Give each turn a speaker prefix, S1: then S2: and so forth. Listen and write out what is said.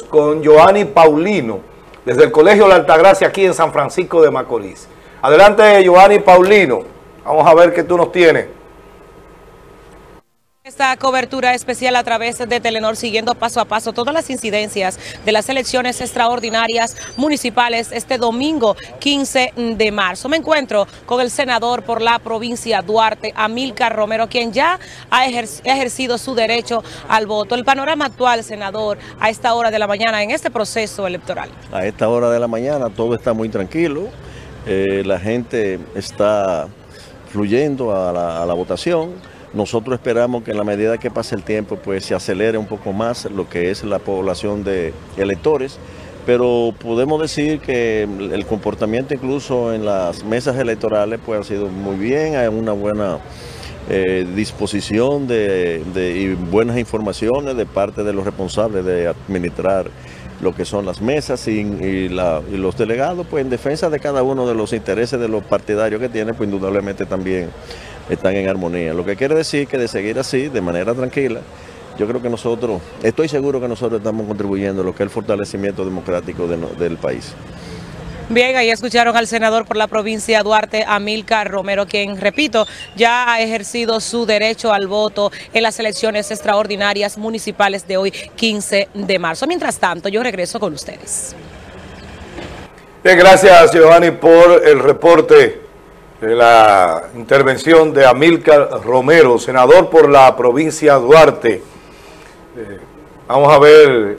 S1: con Joanny Paulino, desde el Colegio La Altagracia aquí en San Francisco de Macorís. Adelante, Joanny Paulino. Vamos a ver qué tú nos tienes.
S2: Esta cobertura especial a través de Telenor, siguiendo paso a paso todas las incidencias de las elecciones extraordinarias municipales este domingo 15 de marzo. Me encuentro con el senador por la provincia Duarte, Amílcar Romero, quien ya ha ejercido su derecho al voto. El panorama actual, senador, a esta hora de la mañana en este proceso electoral.
S3: A esta hora de la mañana todo está muy tranquilo, eh, la gente está fluyendo a la votación nosotros esperamos que en la medida que pase el tiempo pues se acelere un poco más lo que es la población de electores, pero podemos decir que el comportamiento incluso en las mesas electorales pues ha sido muy bien, hay una buena eh, disposición de, y buenas informaciones de parte de los responsables de administrar lo que son las mesas y, los delegados, pues en defensa de cada uno de los intereses de los partidarios que tiene, pues indudablemente también están en armonía. Lo que quiere decir que de seguir así, de manera tranquila, yo creo que nosotros, estoy seguro que nosotros estamos contribuyendo a lo que es el fortalecimiento democrático del país.
S2: Bien, ahí escucharon al senador por la provincia Duarte, Amílcar Romero, quien, repito, ya ha ejercido su derecho al voto en las elecciones extraordinarias municipales de hoy, 15 de marzo. Mientras tanto, yo regreso con ustedes.
S1: Bien, gracias Giovanni por el reporte de la intervención de Amílcar Romero, senador por la provincia Duarte. Eh, vamos a ver...